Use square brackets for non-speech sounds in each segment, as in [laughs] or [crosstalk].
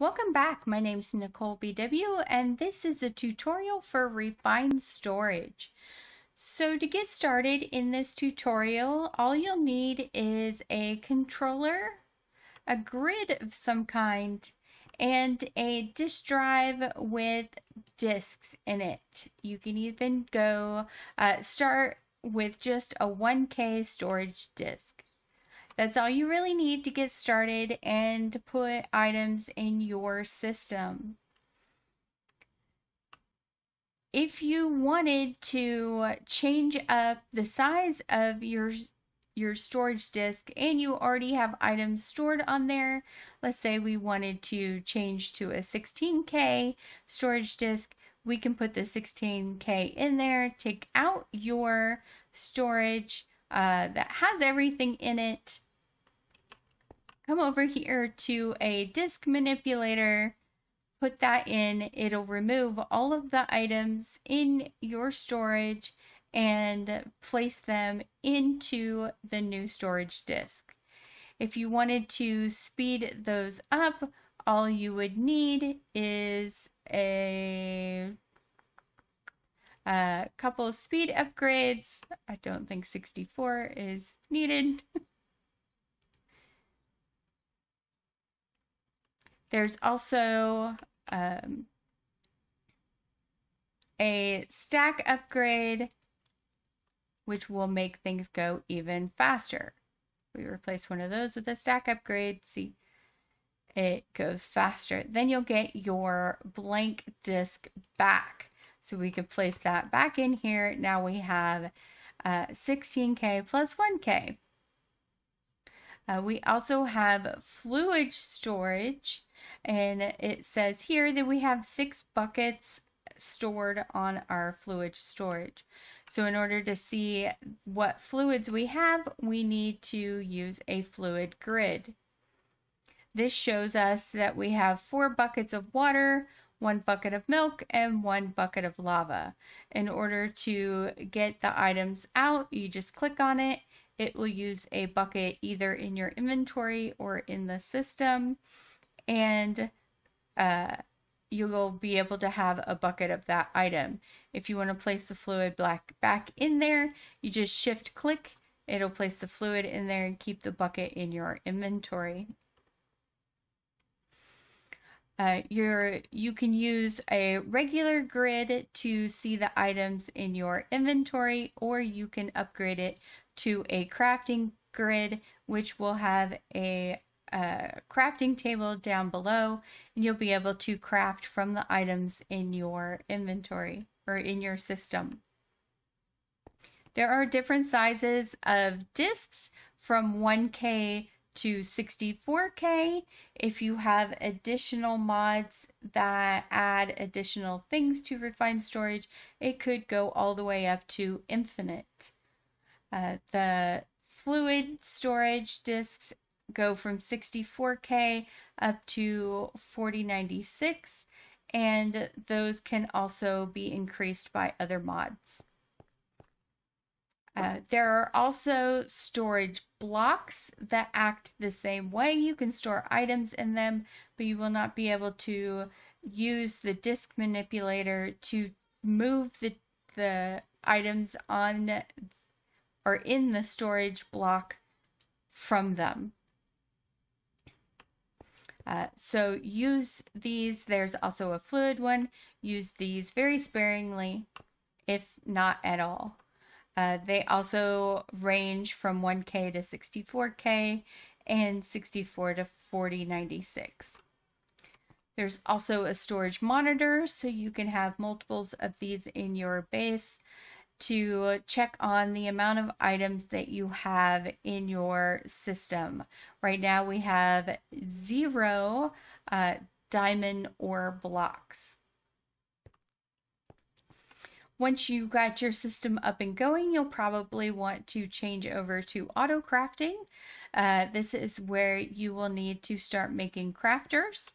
Welcome back. My name is Nicol BW and this is a tutorial for Refined Storage. So to get started in this tutorial, all you'll need is a controller, a grid of some kind, and a disk drive with disks in it. You can even go uh, start with just a 1K storage disk. That's all you really need to get started and to put items in your system. If you wanted to change up the size of your your storage disk and you already have items stored on there, let's say we wanted to change to a 16K storage disk, we can put the 16K in there, take out your storage uh, that has everything in it, come over here to a disk manipulator, put that in. It'll remove all of the items in your storage and place them into the new storage disk. If you wanted to speed those up, all you would need is a, a couple speed upgrades. I don't think 64 is needed. [laughs] There's also um, a stack upgrade, which will make things go even faster. We replace one of those with a stack upgrade. See, it goes faster. Then you'll get your blank disk back. So we can place that back in here. Now we have uh, 16K plus 1K. Uh, we also have fluid storage, and it says here that we have six buckets stored on our fluid storage. So in order to see what fluids we have, we need to use a fluid grid. This shows us that we have four buckets of water, one bucket of milk, and one bucket of lava. In order to get the items out, you just click on it. It will use a bucket either in your inventory or in the system. And uh, you will be able to have a bucket of that item. If you want to place the fluid black back in there, you just shift click, it'll place the fluid in there and keep the bucket in your inventory. Uh, you can use a regular grid to see the items in your inventory, or you can upgrade it to a crafting grid, which will have a a crafting table down below and you'll be able to craft from the items in your inventory or in your system. There are different sizes of discs from 1K to 64K. If you have additional mods that add additional things to refined storage, it could go all the way up to infinite. Uh, the fluid storage discs go from 64K up to 4096 and those can also be increased by other mods. Uh, there are also storage blocks that act the same way. You can store items in them, but you will not be able to use the disk manipulator to move the, the items on or in the storage block from them. Uh, so use these. There's also a fluid one. Use these very sparingly, if not at all. Uh, they also range from 1K to 64K and 64 to 4096. There's also a storage monitor, so you can have multiples of these in your base to check on the amount of items that you have in your system. Right now we have zero uh, diamond ore blocks. Once you got your system up and going, you'll probably want to change over to auto crafting. Uh, this is where you will need to start making crafters.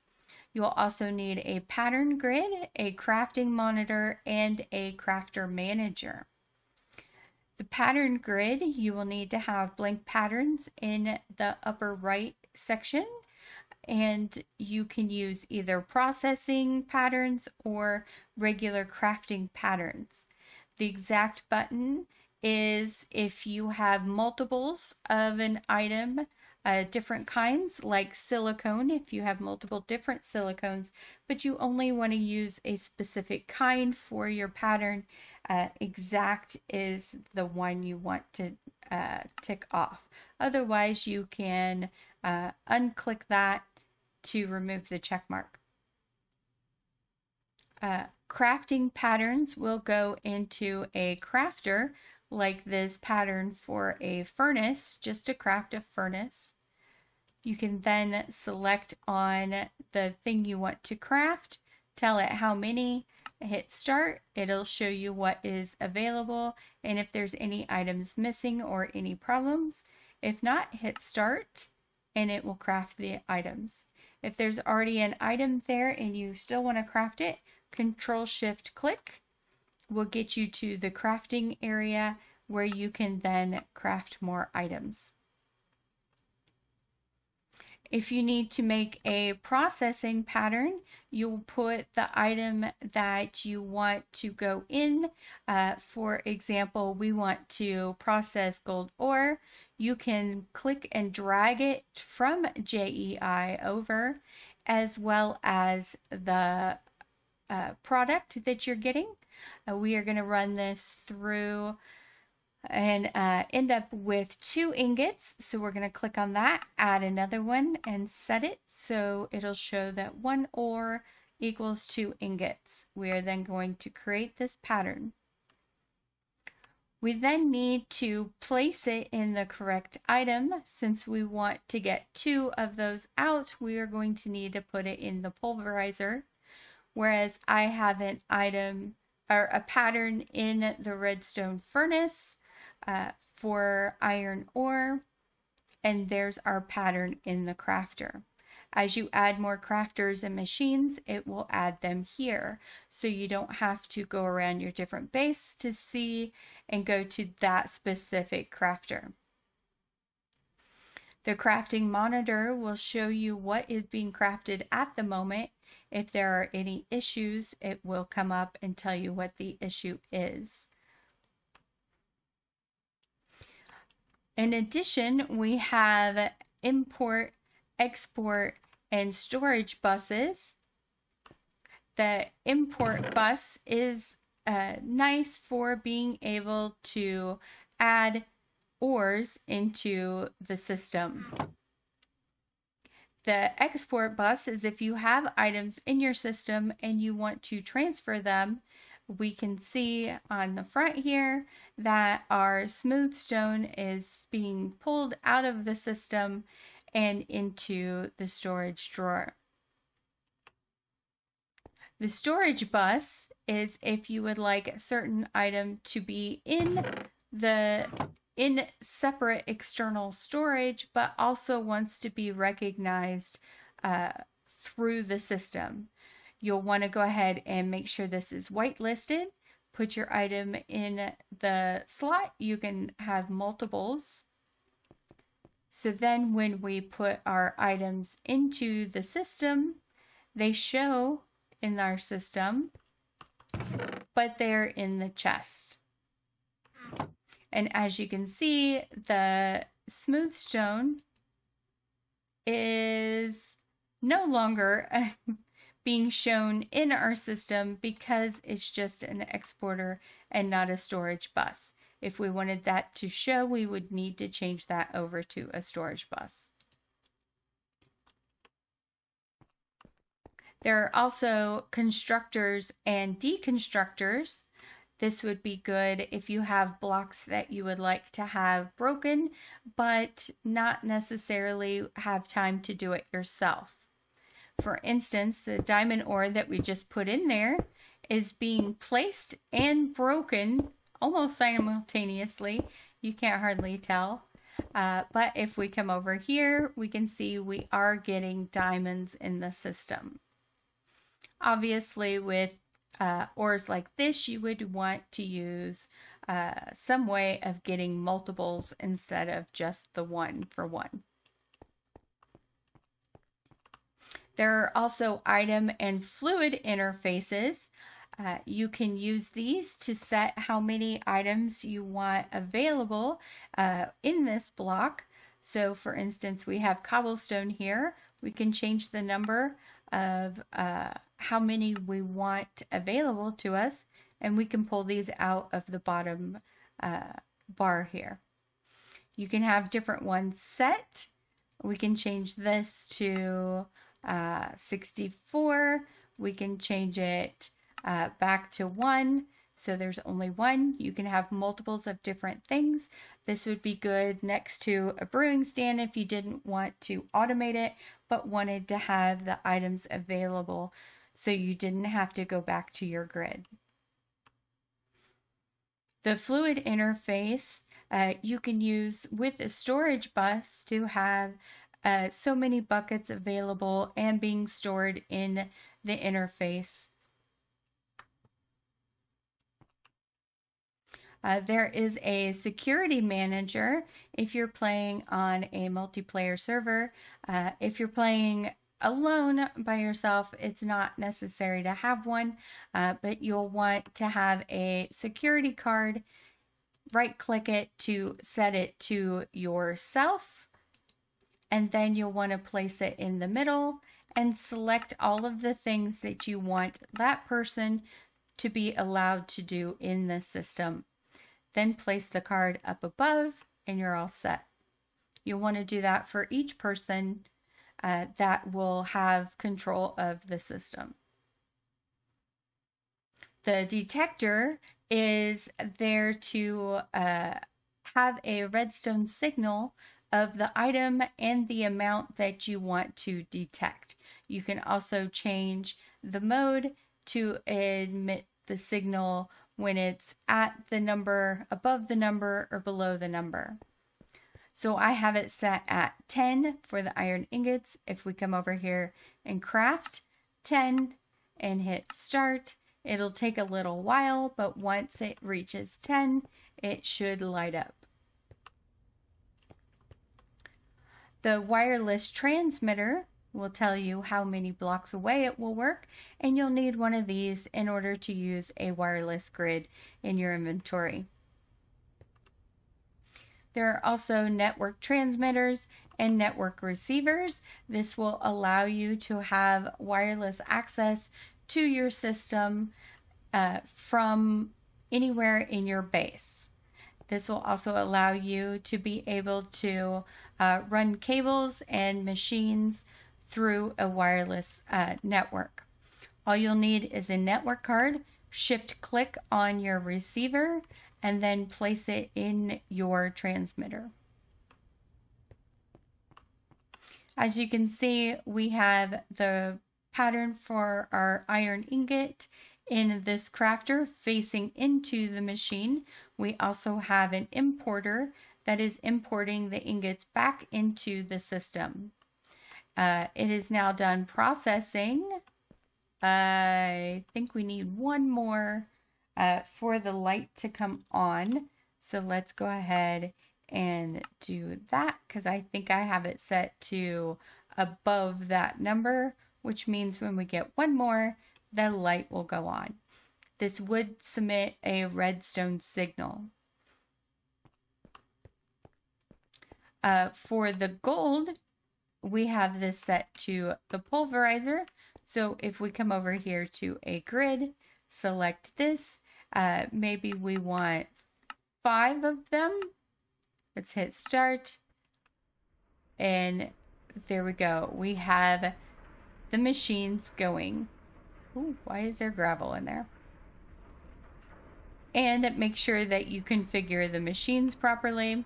You'll also need a pattern grid, a crafting monitor, and a crafter manager. The pattern grid, you will need to have blank patterns in the upper right section and you can use either processing patterns or regular crafting patterns. The exact button is if you have multiples of an item, uh, different kinds like silicone, if you have multiple different silicones, but you only want to use a specific kind for your pattern, uh, exact is the one you want to uh, tick off. Otherwise, you can uh, unclick that to remove the check mark. Uh, crafting patterns will go into a crafter like this pattern for a furnace, just to craft a furnace. You can then select on the thing you want to craft, tell it how many, hit start, it'll show you what is available and if there's any items missing or any problems. If not, hit start and it will craft the items. If there's already an item there and you still want to craft it, Control Shift click will get you to the crafting area where you can then craft more items. If you need to make a processing pattern, you'll put the item that you want to go in. Uh, for example, we want to process gold ore. You can click and drag it from JEI over as well as the uh, product that you're getting. Uh, we are going to run this through and uh, end up with two ingots. So we're going to click on that, add another one and set it so it'll show that one ore equals two ingots. We are then going to create this pattern. We then need to place it in the correct item. Since we want to get two of those out, we are going to need to put it in the pulverizer. Whereas I have an item or a pattern in the redstone furnace, uh, for iron ore. And there's our pattern in the crafter. As you add more crafters and machines, it will add them here. So you don't have to go around your different base to see and go to that specific crafter. The crafting monitor will show you what is being crafted at the moment. If there are any issues, it will come up and tell you what the issue is. In addition, we have import, export, and storage buses. The import bus is uh, nice for being able to add ores into the system. The export bus is if you have items in your system and you want to transfer them we can see on the front here that our smooth stone is being pulled out of the system and into the storage drawer. The storage bus is if you would like a certain item to be in the in separate external storage, but also wants to be recognized uh, through the system. You'll want to go ahead and make sure this is whitelisted. Put your item in the slot. You can have multiples. So then when we put our items into the system, they show in our system, but they're in the chest. And as you can see, the smooth stone is no longer [laughs] being shown in our system because it's just an exporter and not a storage bus. If we wanted that to show, we would need to change that over to a storage bus. There are also constructors and deconstructors. This would be good if you have blocks that you would like to have broken, but not necessarily have time to do it yourself. For instance, the diamond ore that we just put in there is being placed and broken almost simultaneously. You can't hardly tell. Uh, but if we come over here, we can see we are getting diamonds in the system. Obviously, with uh, ores like this, you would want to use uh, some way of getting multiples instead of just the one for one. There are also item and fluid interfaces. Uh, you can use these to set how many items you want available uh, in this block. So for instance, we have cobblestone here. We can change the number of uh, how many we want available to us, and we can pull these out of the bottom uh, bar here. You can have different ones set. We can change this to uh, 64. We can change it uh, back to 1. So there's only one. You can have multiples of different things. This would be good next to a brewing stand if you didn't want to automate it, but wanted to have the items available so you didn't have to go back to your grid. The fluid interface uh, you can use with a storage bus to have uh, so many buckets available and being stored in the interface. Uh, there is a security manager if you're playing on a multiplayer server. Uh, if you're playing alone by yourself, it's not necessary to have one, uh, but you'll want to have a security card. Right click it to set it to yourself, and then you'll want to place it in the middle and select all of the things that you want that person to be allowed to do in the system. Then place the card up above and you're all set. You'll want to do that for each person uh, that will have control of the system. The detector is there to uh, have a redstone signal of the item and the amount that you want to detect. You can also change the mode to emit the signal when it's at the number, above the number, or below the number. So I have it set at 10 for the iron ingots. If we come over here and craft 10 and hit start, it'll take a little while, but once it reaches 10, it should light up. The wireless transmitter will tell you how many blocks away it will work, and you'll need one of these in order to use a wireless grid in your inventory. There are also network transmitters and network receivers. This will allow you to have wireless access to your system uh, from anywhere in your base. This will also allow you to be able to uh, run cables and machines through a wireless uh, network. All you'll need is a network card, shift click on your receiver, and then place it in your transmitter. As you can see, we have the pattern for our iron ingot in this crafter facing into the machine. We also have an importer that is importing the ingots back into the system. Uh, it is now done processing. I think we need one more uh, for the light to come on. So let's go ahead and do that because I think I have it set to above that number, which means when we get one more, the light will go on. This would submit a redstone signal. Uh, for the gold, we have this set to the pulverizer. So if we come over here to a grid, select this, uh, maybe we want five of them. Let's hit start. And there we go. We have the machines going. Ooh, why is there gravel in there? And make sure that you configure the machines properly.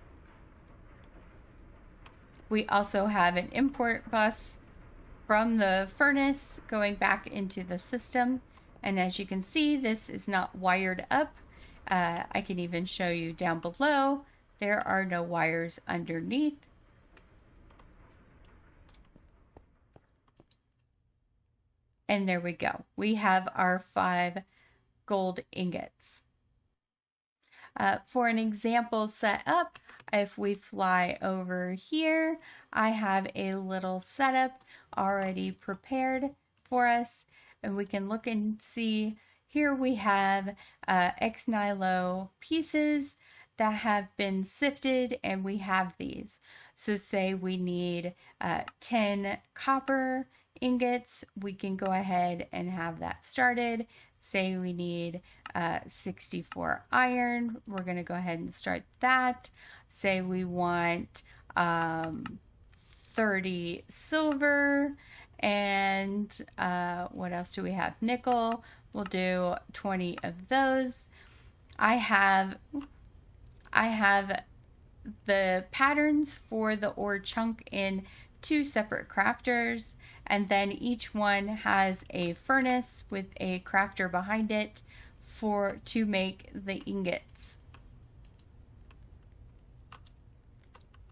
We also have an import bus from the furnace going back into the system. And as you can see, this is not wired up. Uh, I can even show you down below. There are no wires underneath. And there we go. We have our five gold ingots. Uh, for an example set up, If we fly over here, I have a little setup already prepared for us and we can look and see here we have uh, ex-nihilo pieces that have been sifted and we have these. So say we need uh, 10 copper ingots, we can go ahead and have that started. Say we need uh, 64 iron, we're going to go ahead and start that. Say we want um, 30 silver and uh, what else do we have? Nickel. We'll do 20 of those. I have I have the patterns for the ore chunk in two separate crafters and then each one has a furnace with a crafter behind it for to make the ingots.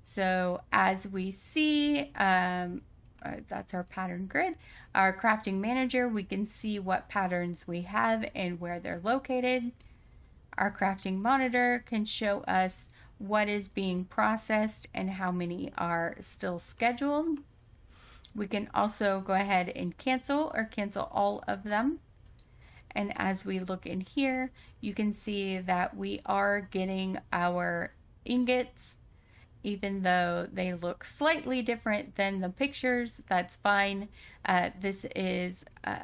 So as we see, um, uh, that's our pattern grid. Our crafting manager, we can see what patterns we have and where they're located. Our crafting monitor can show us what is being processed and how many are still scheduled. We can also go ahead and cancel or cancel all of them. And as we look in here, you can see that we are getting our ingots even though they look slightly different than the pictures, that's fine. Uh, this is uh,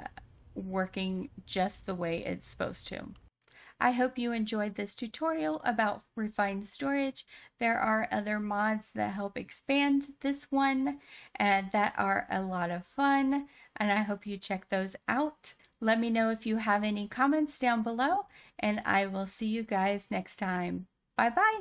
working just the way it's supposed to. I hope you enjoyed this tutorial about refined storage. There are other mods that help expand this one and that are a lot of fun and I hope you check those out. Let me know if you have any comments down below and I will see you guys next time. Bye bye.